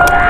Ah!